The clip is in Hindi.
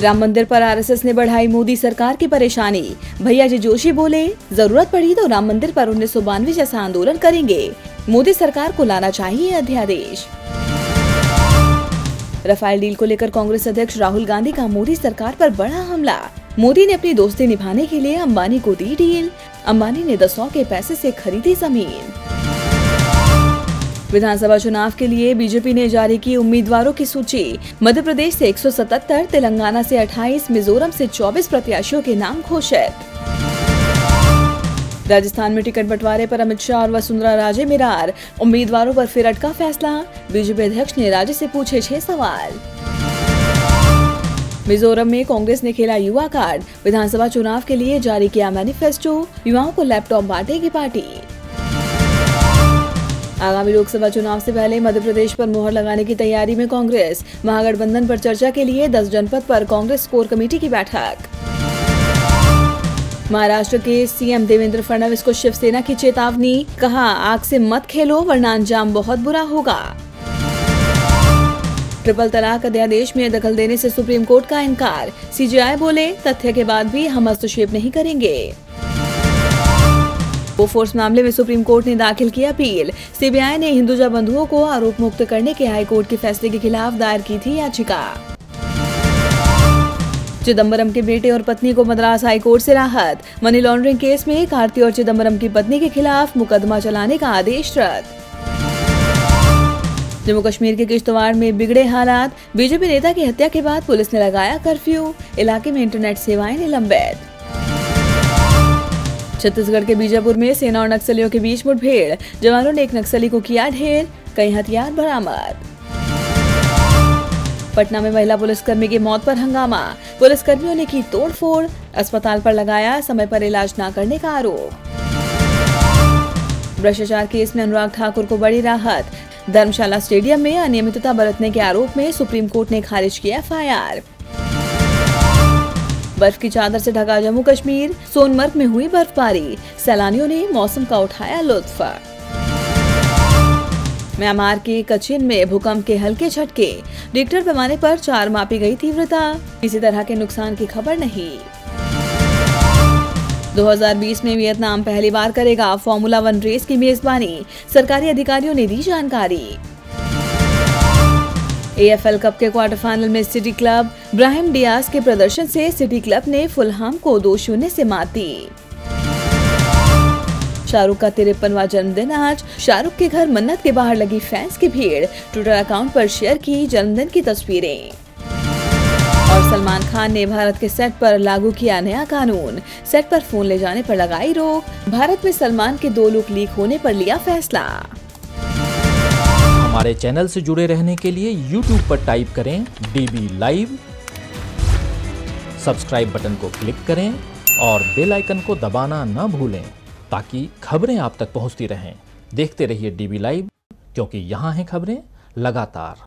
राम मंदिर पर आरएसएस ने बढ़ाई मोदी सरकार की परेशानी। भैया जी जोशी बोले, ज़रूरत पड़ी तो राम मंदिर पर उन्नीस जैसा आंदोलन करेंगे। मोदी सरकार को लाना चाहिए अध्यादेश। रफाल डील को लेकर कांग्रेस अध्यक्ष राहुल गांधी का मोदी सरकार पर बड़ा हमला। मोदी ने अपनी दोस्ती निभाने के लिए अंबानी को दी डील। अंबानी ने दसों के पैसे से खरीदी ज़मीन। विधानसभा चुनाव के लिए बीजेपी ने जारी की उम्मीदवारों की सूची। मध्य प्रदेश से 177, तेलंगाना से 28, मिजोरम से 24 प्रत्याशियों के नाम घोषित। राजस्थान में टिकट बंटवारे पर अमित शाह और वसुंधरा राजे मिरार। उम्मीदवारों पर फिर अटका फैसला। बीजेपी अध्यक्ष ने राज्य से पूछे छह सवाल। मिजोरम में कांग्रेस ने खेला युवा कार्ड। विधानसभा चुनाव के लिए जारी किया मैनिफेस्टो। युवाओं को लैपटॉप बांटेगी पार्टी। आगामी लोकसभा चुनाव से पहले मध्य प्रदेश पर मोहर लगाने की तैयारी में कांग्रेस। महागठबंधन पर चर्चा के लिए 10 जनपद पर कांग्रेस कोर कमेटी की बैठक। महाराष्ट्र के सीएम देवेंद्र फडणवीस को शिवसेना की चेतावनी, कहा, आग से मत खेलो, वरना अंजाम बहुत बुरा होगा। ट्रिपल तलाक अध्यादेश में दखल देने से सुप्रीम कोर्ट का इनकार। सीजीआई बोले, तथ्य के बाद भी हम हस्तक्षेप नहीं करेंगे। बोफोर्स मामले में सुप्रीम कोर्ट ने दाखिल की अपील। सीबीआई ने हिंदुजा बंधुओं को आरोप मुक्त करने के हाईकोर्ट के फैसले के खिलाफ दायर की थी याचिका। चिदम्बरम के बेटे और पत्नी को मद्रास हाईकोर्ट से राहत। मनी लॉन्ड्रिंग केस में कार्ति और चिदम्बरम की पत्नी के खिलाफ मुकदमा चलाने का आदेश रद्द। जम्मू कश्मीर के किश्तवाड़ में बिगड़े हालात। बीजेपी नेता की हत्या के बाद पुलिस ने लगाया कर्फ्यू। इलाके में इंटरनेट सेवाएँ निलंबित। छत्तीसगढ़ के बीजापुर में सेना और नक्सलियों के बीच मुठभेड़। जवानों ने एक नक्सली को किया ढेर, कई हथियार बरामद। पटना में महिला पुलिसकर्मी की मौत पर हंगामा। पुलिसकर्मियों ने की तोड़फोड़, अस्पताल पर लगाया समय पर इलाज न करने का आरोप। भ्रष्टाचार केस में अनुराग ठाकुर को बड़ी राहत। धर्मशाला स्टेडियम में अनियमितता बरतने के आरोप में सुप्रीम कोर्ट ने खारिज किया एफआईआर। बर्फ़ की चादर से ढका जम्मू कश्मीर, सोनमर्ग में हुई बर्फबारी। सैलानियों ने मौसम का उठाया लुत्फ। म्यांमार के कचिन में भूकंप के हल्के झटके। रिक्टर पैमाने पर चार मापी गई तीव्रता। किसी तरह के नुकसान की खबर नहीं। 2020 में वियतनाम पहली बार करेगा फॉर्मूला वन रेस की मेजबानी। सरकारी अधिकारियों ने दी जानकारी। एएफएल कप के क्वार्टर फाइनल में सिटी क्लब ब्राहिम डियास के प्रदर्शन से सिटी क्लब ने फुलहाम को दो शून्य से मात दी। शाहरुख का तिरपनवा जन्मदिन आज। शाहरुख के घर मन्नत के बाहर लगी फैंस की भीड़। ट्विटर अकाउंट पर शेयर की जन्मदिन की तस्वीरें। और सलमान खान ने भारत के सेट पर लागू किया नया कानून। सेट पर फ़ोन ले जाने पर लगाई रोक। भारत में सलमान के दो लुक लीक होने पर लिया फैसला। हमारे चैनल से जुड़े रहने के लिए YouTube पर टाइप करें डीबी लाइव सब्सक्राइब बटन को क्लिक करें और बेल आइकन को दबाना न भूलें ताकि खबरें आप तक पहुँचती रहें। देखते रहिए डीबी लाइव क्योंकि यहाँ हैं खबरें लगातार।